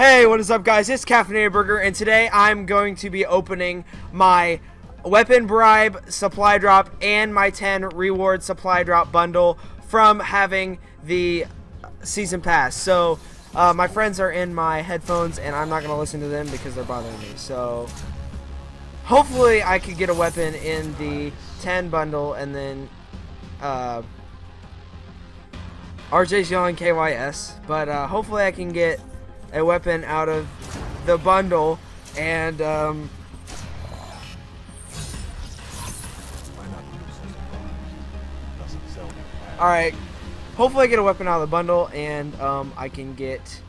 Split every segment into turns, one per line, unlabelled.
Hey, what is up guys? It's Kaffenatedberger and today I'm going to be opening my weapon bribe supply drop and my 10 reward supply drop bundle from having the season pass. So uh, my friends are in my headphones and I'm not going to listen to them because they're bothering me. So hopefully I could get a weapon in the 10 bundle and then uh, RJ's yelling KYS, but uh, hopefully I can get a weapon out of the bundle and um, Alright, hopefully I get a weapon out of the bundle and um, I can get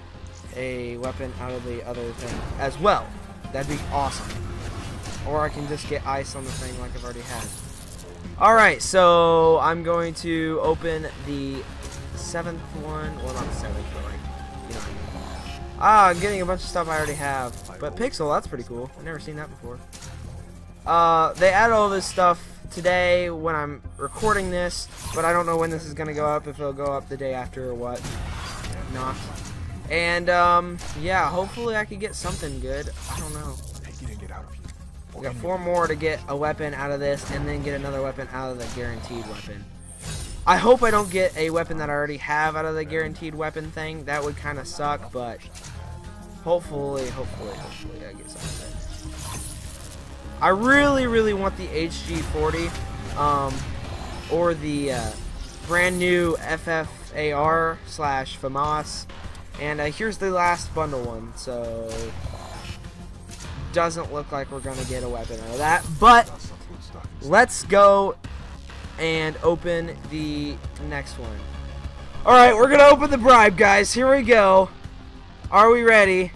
a weapon out of the other thing as well. That'd be awesome. Or I can just get ice on the thing like I've already had. Alright, so I'm going to open the seventh one. Well, not the seventh, but like. Ah, I'm getting a bunch of stuff I already have. But Pixel, that's pretty cool. I've never seen that before. Uh, they add all this stuff today when I'm recording this, but I don't know when this is going to go up, if it'll go up the day after or what. Not. And, um, yeah, hopefully I could get something good. I don't know. We got four more to get a weapon out of this, and then get another weapon out of the guaranteed weapon. I hope I don't get a weapon that I already have out of the guaranteed weapon thing. That would kind of suck, but hopefully, hopefully, hopefully I get something. I really, really want the HG40 um, or the uh, brand new FFAR slash FAMAS. And uh, here's the last bundle one, so doesn't look like we're going to get a weapon out of that. But let's go and open the next one. Alright, we're to open the bribe, guys. Here we go. Are we ready?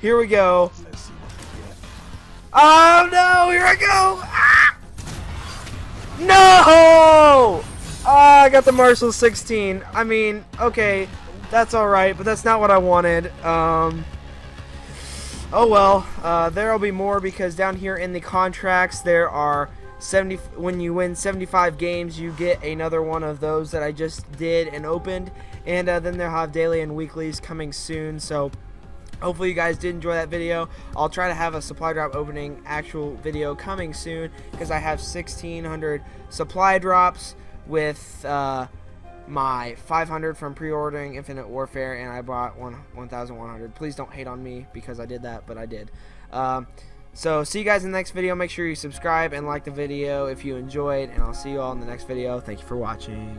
Here we go. Oh, no! Here I go! Ah! No! Oh, I got the Marshal 16. I mean, okay, that's alright, but that's not what I wanted. Um... Oh well, uh, there'll be more because down here in the contracts there are 70 when you win 75 games you get another one of those that I just did and opened and uh, then they'll have daily and weeklies coming soon so hopefully you guys did enjoy that video I'll try to have a supply drop opening actual video coming soon because I have 1600 supply drops with uh, my 500 from pre-ordering Infinite Warfare, and I bought one 1,100. Please don't hate on me because I did that, but I did. Um, so, see you guys in the next video. Make sure you subscribe and like the video if you enjoyed, and I'll see you all in the next video. Thank you for watching.